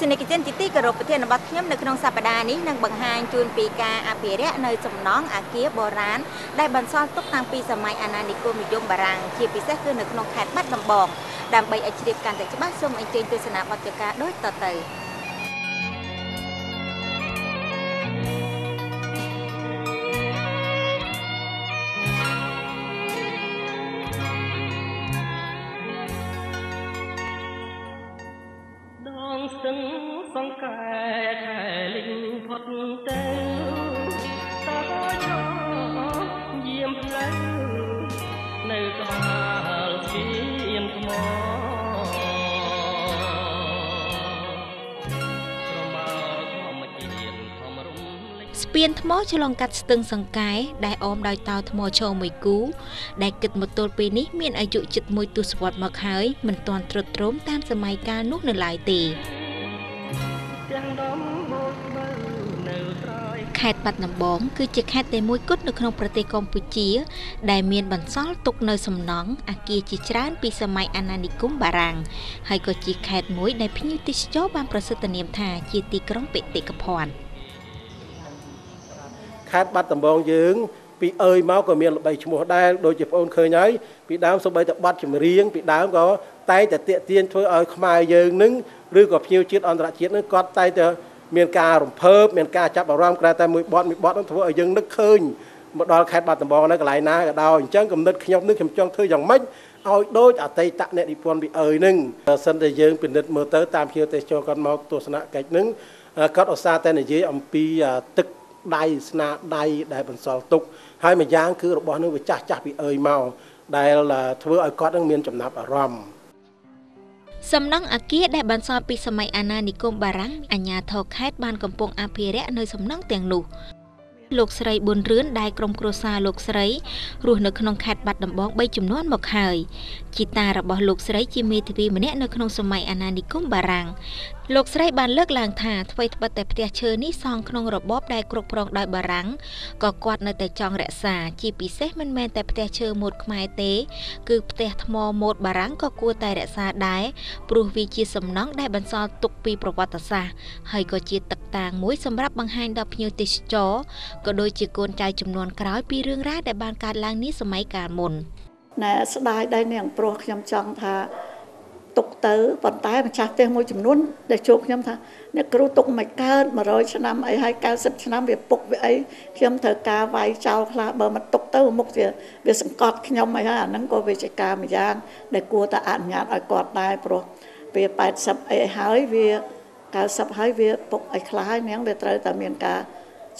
ស្សនិកជនជាទីគោរពប្រធានបទខ្ញុំនៅក្នុងសប្តាហ៍នេះនឹងបង្ហាញជូនពីការអភិរក្សនៅសំណង់អាគារបុរាណដែលបន្សល់ទុកតាំងពីសម័យអាណានិគមនិយមបារាំងជាពិសេសគឺនៅក្នុងខេត្តបាត់ដំបងដើម្បីឲ្យជ្រាបកាន់តែច្បាស់សូមអញ្ជើញទស្សនាបទចការដូចតទៅ នៅក្បាលឈាមថ្មស្ពានថ្មឆ្លងកាត់ស្ទឹងសង្កែដែលអមដោយតោថ្មឈរមួយគូ ដែលគិតមកទល់ពេលនេះមានអាយុជិតមួយទសវត្សរ៍មកហើយមិនទាន់ត្រុតត្រោមតាមសម័យកាលនោះនៅឡើយទេ ខេត្តបាត់ដំបងគឺជាខេត្តតែមួយគត់នៅក្នុងប្រទេសកម្ពុជា ដែលមានបន្សល់ទុកនៅសំណង់អគារជាច្រើនពីសម័យអាណានិគមបារាំងហើយក៏ជាខេត្តមួយដែលភ្ញៀវទេសចរបានប្រសិទ្ធនាមថាជាទីក្រុងបេតិកភណ្ឌខេត្តបាត់ដំបងយើងពីអើយមកក៏មានល្បីឈ្មោះដែរដូចជាបងអូនឃើញហើយពីដើមសូម្បីតែបាត់ចម្រៀងពីដើមក៏តែងតែតាក់ទាញធ្វើឲ្យខ្មែរយើងនឹងឬក៏ភ្ញៀវជាតិអន្តរជាតិនឹងគាត់តែងតែ មានការរំភើបមានការចាប់អារម្មណ៍ក្រៅតែមួយបត់មួយបត់នឹងធ្វើឲ្យយើងនឹកឃើញមកដល់ខេត្តបាត់ដំបងនៅកន្លែងណាក៏ដោយអញ្ចឹងកំណត់ខ្ញុំនឹងខ្ញុំចង់ធ្វើយ៉ាងម៉េចឲ្យដូចអតីតអ្នកនិពន្ធពីអើយនឹងសិនតែយើងពិនិត្យមើលទៅតាមភ្ញៀវទេសចរគាត់មកទស្សនកិច្ចនឹងគាត់ឧស្សាហ៍តែនិយាយអំពីទឹកដៃស្នាដៃដែលបន្សល់ទុកហើយម្យ៉ាងគឺរបស់នឹងវាចាស់ចាស់ពីអើយមកដែលធ្វើឲ្យគាត់នឹងមានចំណាប់អារម្មណ៍ សំណង់អគារដែលបន្សល់ពីសម័យអាណានិគមបារាំងអាជ្ញាធរខេត្តបានកំពុងអភិរក្សនៅសំណង់ទាំងនោះ លោកស្រីប៊ុនរឿនដែលក្រុមគ្រួសារលោកស្រីរស់នៅក្នុងខេត្តបាត់ដំបង3ចំនួនមកហើយជីតារបស់លោកស្រីជាមេធាវីម្នាក់នៅក្នុងសម័យអាណានិគមបារាំងលោកស្រីបានលើកឡើងថាអ្វីត្បិតតែផ្ទះឈើនេះសង់ក្នុងរបបដែលគ្រប់គ្រងដោយបារាំងក៏គាត់នៅតែចង់រក្សា ជាពិសេសមិនមែនតែផ្ទះឈើម៉ូដខ្មែរទេ គឺផ្ទះថ្មម៉ូដបារាំងក៏គួរតែរក្សាដែរព្រោះវាជាសំណង់ដែលបន្សល់ទុកពីប្រវត្តិសាស្ត្រហើយក៏ជាទឹកតាងមួយសម្រាប់បង្ហាញដល់ភ្ញៀវទេសចរក៏ដូចជាកូនចៅចំនួនក្រោយពីរឿងរ៉ាវដែលបានកើតឡើងនេះសម័យកាលមុនណែស្ដាយដែរនាងព្រោះខ្ញុំចង់ថាទុកទៅប៉ុន្តែម្ចាស់ផ្ទះមួយចំនួនដែលជួបខ្ញុំថាអ្នកគ្រូទុកមិនកើត100ឆ្នាំអីហើយ90ឆ្នាំវាពុកវាអីខ្ញុំត្រូវការវាយចោលខ្លះបើមិនទុកទៅមុខជាវាសង្កត់ខ្ញុំអីហើយអាហ្នឹងក៏វាជាការមួយយ៉ាងដែលគួរតែអនុញ្ញាតឲ្យគាត់ដែរព្រោះវា80អីហើយវា90ហើយវាពុកអីខ្លះហើយនាងវាត្រូវតែមានការ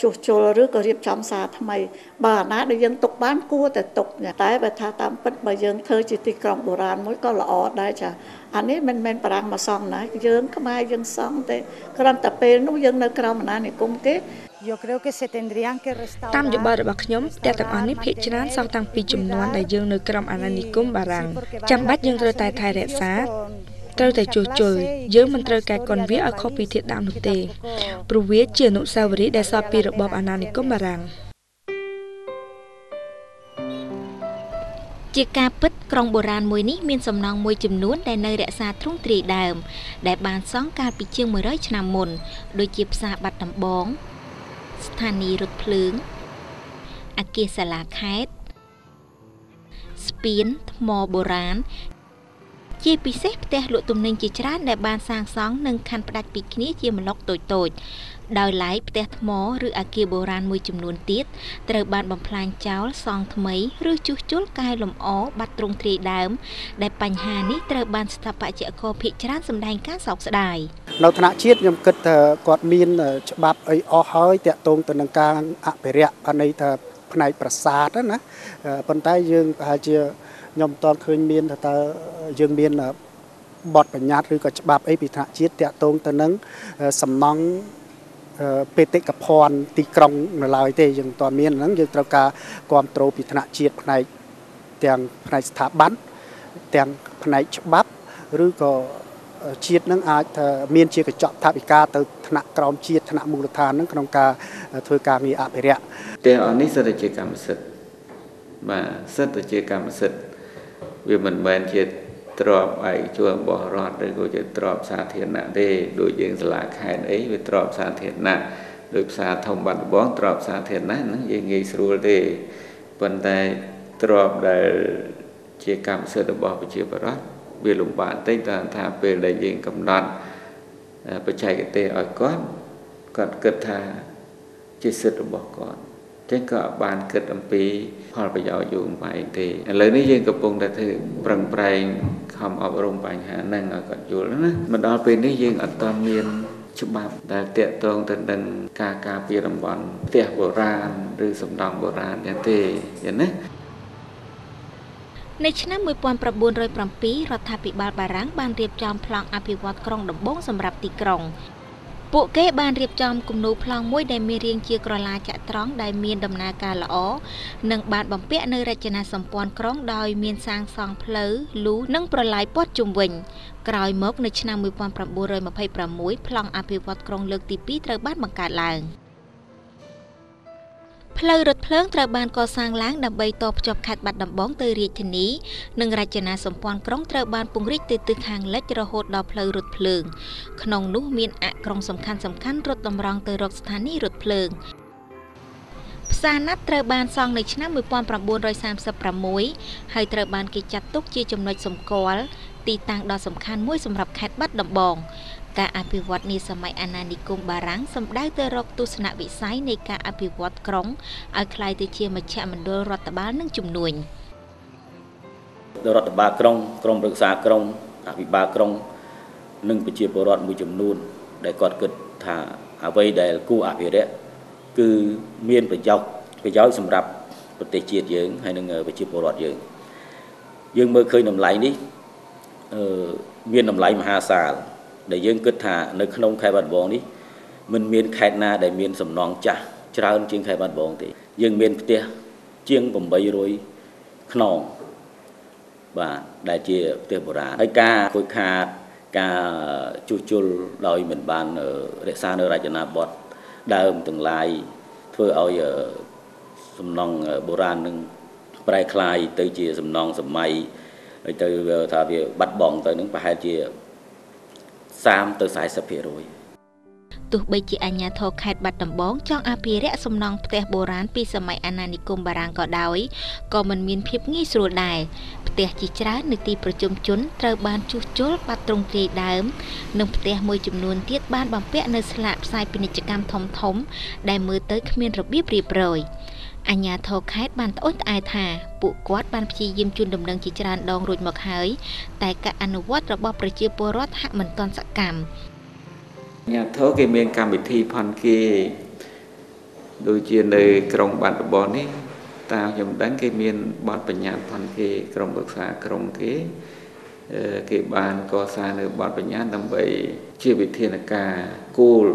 ជួសជុលឬក៏រៀបចំសារថ្មីបើអាណាដែលយើងទុកបានគួរតែទុកតែបើថាតាមពិតបើយើងធ្វើជាទីក្រុងបុរាណមួយក៏ល្អដែរចាអានេះមិនមែនបារាំងមកសង់ណាយើងខ្មែរយើងសង់ទេគ្រាន់តែពេលនោះយើងនៅក្រោមអាណានិគមគេ Yo creo que se tendrían que restaurar តាមយោបល់របស់ខ្ញុំផ្ទះទាំងអស់នេះភាគច្រើនសង់តាំងពីចំនួនដែលយើងនៅក្រោមអាណានិគមបារាំងចាំបាច់យើងត្រូវតែថែរក្សា ត្រូវតែជួសជុលយើងមិនត្រូវកែកុនវាឲ្យខុសពីធាតុដើមនោះទេព្រោះវាជាអនុស្សាវរីយ៍ដែលសល់ពីរបបអាណានិគមបារាំងជាការពិតក្រុងបុរាណមួយនេះមានសំណង់មួយចំនួនដែលនៅរក្សាទ្រង់ទ្រាយដើម ដែលបានសង់កាលពីជាង100ឆ្នាំមុន ដូចជាផ្សារបាត់ដំបង ស្ថានីយ៍រថភ្លើងអគារសាលាខេត្តស្ពានថ្មបុរាណ ជាពិសេសផ្ទះលក់ទំនិញជាច្រើនដែលបានសាងសង់និងខណ្ឌផ្ដាច់ពីគ្នាជាម្លុកតូចតូចដោយឡែកផ្ទះថ្មឬអគារបុរាណមួយចំនួនទៀតត្រូវបានបំផ្លាញចោលសង់ថ្មីឬជួសជុលកែលម្អបាត់ទ្រង់ទ្រាយដើម ដែលបញ្ហានេះត្រូវបានស្ថាបត្យករភាគច្រើនសម្ដែងការសោកស្ដាយនៅថ្នាក់ជាតិខ្ញុំគិតថាគាត់មានច្បាប់អីអស់ហើយតាក់ទងទៅនឹងការអភិរក្សបានន័យថាផ្នែកប្រាសាទណាប៉ុន្តែយើងប្រហែលជា ខ្ញុំមិនតឃើញមានថាតើយើងមានបទបញ្ញត្តិឬក៏ច្បាប់អីពីថ្នាក់ជាតិតាក់ទងទៅនឹងសំណង់បេតិកភណ្ឌទីក្រុងនៅឡើយទេយើងមិនទាន់មានហ្នឹងយើងត្រូវការគ្រប់គ្រងពីថ្នាក់ជាតិផ្នែកទាំងផ្នែកស្ថាប័នទាំងផ្នែកច្បាប់ឬក៏ជាតិនឹងអាចថាមានជាកញ្ចក់ថាវិការទៅថ្នាក់ក្រោមជាតិថ្នាក់មូលដ្ឋាននឹងក្នុងការធ្វើការងារអភិរក្សទាំងអស់នេះសិទ្ធិជាកម្មសិទ្ធិបាទសិទ្ធិជាកម្មសិទ្ធិ វាមិនមែនជាទ្របឯកជនរបស់រដ្ឋឬក៏ជាទ្របសាធារណៈទេដូចយើងសាលាខេត្តអីវាទ្របសាធារណៈដោយផ្សារធំបាត់ដំបងទ្របសាធារណៈហ្នឹងយើងងាយស្រួលទេប៉ុន្តែទ្របដែលជាកម្មសិទ្ធិរបស់ប្រជាពលរដ្ឋវាលំបាកបន្តិចតាមថាពេលដែលយើងកំណត់បច្ចេកទេសឲ្យគាត់គាត់គិតថាជាសិទ្ធិរបស់គាត់ ចឹងក៏បានគិតអំពីផលប្រយោជន៍យូរអង្វែងទេឥឡូវនេះយើងកំពុងតែធ្វើប្រឹងប្រែងខំអប់រំបញ្ហាហ្នឹងឲ្យគាត់យល់ណាមកដល់ពេលនេះយើងអត់ទាន់មានច្បាប់ដែលតាក់ទងទៅនឹងការការពារតំបន់ផ្ទះបុរាណឬសំណង់បុរាណយ៉ាងទេយ៉ាងណានៅឆ្នាំ1907រដ្ឋាភិបាលបារាំងបានរៀបចំប្លង់អភិវឌ្ឍក្រុងដំបងសម្រាប់ទីក្រុង ពួកគេបានរៀបចំគំនូរប្លង់មួយដែលមានរាងជាក្រឡាចត្រង្គដែលមានដំណើរការល្អនិងបានបំពាក់នៅរចនាសម្ព័ន្ធក្រុងដោយមានសាងសង់ផ្លូវលូនិងប្រឡាយព័ទ្ធជុំវិញក្រោយមកនៅឆ្នាំ1926ប្លង់អភិវឌ្ឍក្រុងលើកទី2ត្រូវបានបង្កើតឡើង។ ផ្លូវរថភ្លើងត្រូវបានកសាងឡើងដើម្បីតភ្ជាប់ខេត្តបាត់ដំបងទៅរាជធានី និងរចនាសម្ព័ន្ធក្រុងត្រូវបានពង្រីកទៅទិសខាងលិចរហូតដល់ផ្លូវរថភ្លើង ក្នុងនោះមានអក្រុងសំខាន់សំខាន់រត់តម្រង់ទៅរកស្ថានីយ៍រថភ្លើងផ្សារណាត់ត្រូវបានសង់នៅឆ្នាំ1936ហើយត្រូវបានគេចាត់ទុកជាចំណុចសម្គាល់ទីតាំងដ៏សំខាន់មួយសម្រាប់ខេត្តបាត់ដំបង ការអភិវឌ្ឍនាសម័យអាណានិគមបារាំងសំដៅទៅរកទស្សនវិស័យនៃការអភិវឌ្ឍក្រុងឲ្យក្លាយទៅជាមជ្ឈមណ្ឌលរដ្ឋបាលនិងជំនួញរដ្ឋបាលក្រុងក្រមរក្សាក្រុងអភិបាលក្រុង និងប្រជាពលរដ្ឋមួយចំនួន ដែលគាត់គិតថាអ្វីដែលគួរអភិរក្សគឺមានប្រយោជន៍ប្រយោជន៍សម្រាប់ប្រទេសជាតិយើងហើយនិងប្រជាពលរដ្ឋយើងយើងមើលឃើញតម្លៃនេះអឺមានតម្លៃមហាសាល ដែលយើងគិតថានៅក្នុងខេត្តបាត់ដំបងនេះមិនមានខេត្តណាដែលមានសំណង់ចាស់ច្រើនជាងខេត្តបាត់ដំបងទេយើងមានផ្ទះជាង800ខ្នងបាទដែលជាផ្ទះបុរាណហើយការខូចខាតការជួសជុលដោយមិនបានរក្សានៅរចនាបថដើមទាំងឡាយធ្វើឲ្យសំណង់បុរាណនឹងប្រែคลายទៅជាសំណង់សម័យហើយទៅថាវាបាត់បង់ទៅនឹងប្រហែលជា 30ទៅ40%ទោះបីជាអាជ្ញាធរខេត្តបាត់ដំបងចង់អភិរក្សសំណង់ផ្ទះបុរាណពីសម័យអាណានិគមបារាំងក៏ដោយក៏មិនមានភាពងាយស្រួលដែរផ្ទះជាច្រើននៅទីប្រជុំជនត្រូវបានជួសជុលបាត់ទ្រង់ទ្រាយដើម និងផ្ទះមួយចំនួនទៀតបានបំពាក់នៅស្លាកផ្សាយពាណិជ្ជកម្មធំធំដែលមើលទៅគ្មានរបៀបរៀបរយ អញ្ញាធរខេត្តបានត្អូញត្អែថាពួកគាត់បានព្យាយាមជូនដំណឹងជាច្រើនដងរួចមកហើយតែការអនុវត្តរបស់ប្រជាពលរដ្ឋហាក់មិនទាន់សកម្មអញ្ញាធរគេមានកម្មវិធីផនគេដូចជានៅក្រុងបាត់ដំបងនេះតាមខ្ញុំដឹងគេមានបទបញ្ញត្តិផនគេក្រុមប្រឹក្សាក្រុងគេគេបានកសាងនៅបទបញ្ញត្តិដើម្បីជាវិធានការគោល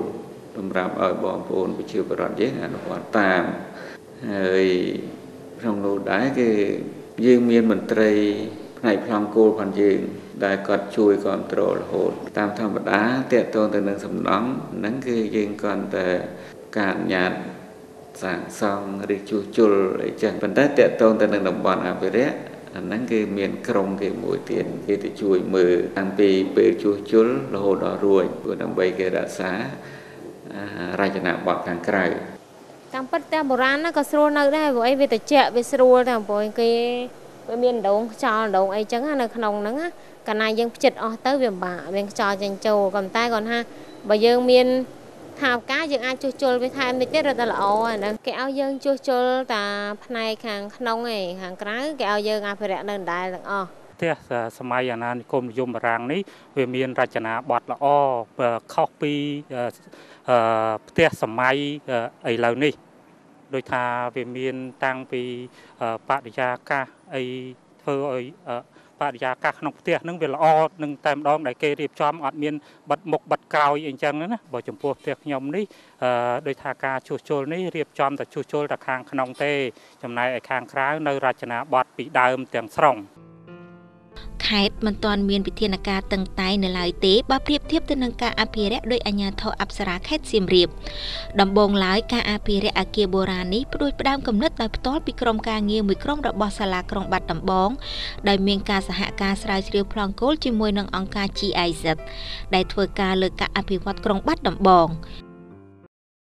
សម្រាប់ឲ្យបងប្អូនប្រជាពលរដ្ឋយើងអនុវត្តតាម ហើយក្នុងនោះដែរគឺយើងមានមន្ត្រីផ្នែកប្លង់គោលផងយើងដែលគាត់ជួយគ្រប់គ្រងរហូត តាមធម្មតាតកតងទៅនឹងសំណង់ហ្នឹងគឺយើងគាត់តែការអនុញ្ញាតសាងសង់ឬជួសជុលអីចឹងប៉ុន្តែតកតងទៅនឹងតំបន់អភិរក្សអាហ្នឹងគឺមានក្រុមគេមួយទៀតគេទៅជួយមើលតាំងពីពេលជួសជុលរហូតដល់រួចព្រោះដើម្បីគេរក្សារចនាបថខាងក្រៅ តាមពិតផ្ទះបុរាណណាក៏ស្រួលនៅដែរព្រោះអីវាត្រជាក់វាស្រួលតែព្រោះគេវាមានដងខ្យល់ដងអីចឹងនៅក្នុងហ្នឹងកាលណាយើងផ្ចិតអស់ទៅវាពិបាកមានខ្យល់ចេញចូលក៏តែគាត់ថាបើយើងមានថាឱកាសយើងអាចជួសជុលវាថែមតិចទៀតរត់តែល្អហ្នឹងគេឲ្យយើងជួសជុលតាផ្នែកខាងក្នុងឯងខាងក្រៅគេឲ្យយើងអភិរក្សនៅដដែលទាំងអស់ផ្ទះសម័យអាណានិគមនិយមបារាំងនេះវាមានរចនាបថល្អខុសពី ផ្ទះសម័យឥឡូវនេះដូចថាវាមានតាំងពីបរិយាកាសអីធ្វើឲ្យបរិយាកាសក្នុងផ្ទះហ្នឹងវាល្អនឹងតែម្ដងដែលគេរៀបចំអត់មានបិទមុខបិទក្រោយអីចឹងណាបើចំពោះផ្ទះខ្ញុំនេះដោយថាការជួសជុលនេះរៀបចំតែជួសជុលតែខាងក្នុងទេចំណែកឯខាងក្រៅនៅរចនាបថពីដើមទាំងស្រុង ខខេត្តមិនទាន់មានវិធានការតឹងតែងនៅឡើយទេបើប្រៀបធៀបទៅនឹងការអភិរក្សដោយអាជ្ញាធរអប្សរាខេត្តសៀមរាបដំបូងឡើយការអភិរក្សអគារបុរាណនេះផ្ដួចផ្ដើមកំណត់ដោយផ្ទាល់ពីក្រុមការងារមួយក្រុមរបស់សាលាក្រុងបាត់ដំបងដែលមានការសហការស្រាវជ្រាវប្លង់គោលជាមួយនឹងអង្គការ GIZ ដែលធ្វើការលើការអភិវឌ្ឍក្រុងបាត់ដំបង។